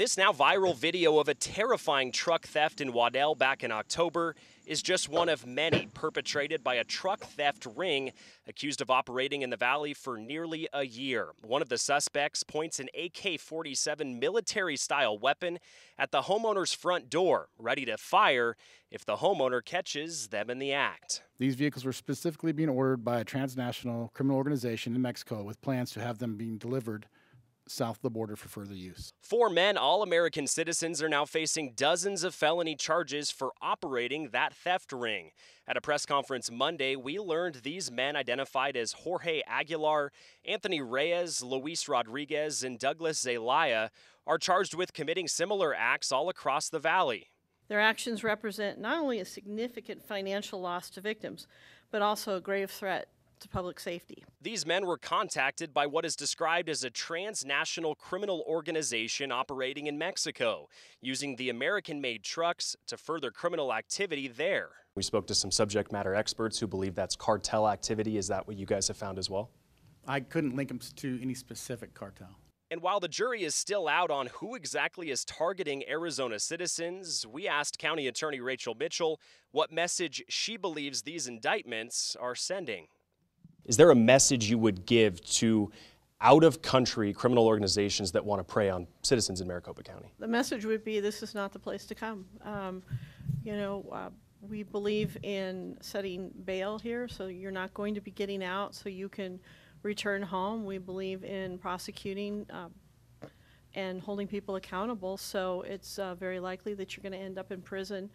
This now viral video of a terrifying truck theft in Waddell back in October is just one of many perpetrated by a truck theft ring accused of operating in the valley for nearly a year. One of the suspects points an AK 47 military style weapon at the homeowner's front door, ready to fire if the homeowner catches them in the act. These vehicles were specifically being ordered by a transnational criminal organization in Mexico with plans to have them being delivered south of the border for further use. Four men, all American citizens, are now facing dozens of felony charges for operating that theft ring. At a press conference Monday, we learned these men, identified as Jorge Aguilar, Anthony Reyes, Luis Rodriguez, and Douglas Zelaya, are charged with committing similar acts all across the valley. Their actions represent not only a significant financial loss to victims, but also a grave threat to public safety. These men were contacted by what is described as a transnational criminal organization operating in Mexico, using the American made trucks to further criminal activity there. We spoke to some subject matter experts who believe that's cartel activity. Is that what you guys have found as well? I couldn't link them to any specific cartel. And while the jury is still out on who exactly is targeting Arizona citizens, we asked County Attorney Rachel Mitchell what message she believes these indictments are sending. Is there a message you would give to out of country criminal organizations that want to prey on citizens in Maricopa County? The message would be this is not the place to come. Um, you know, uh, we believe in setting bail here, so you're not going to be getting out so you can return home. We believe in prosecuting uh, and holding people accountable, so it's uh, very likely that you're going to end up in prison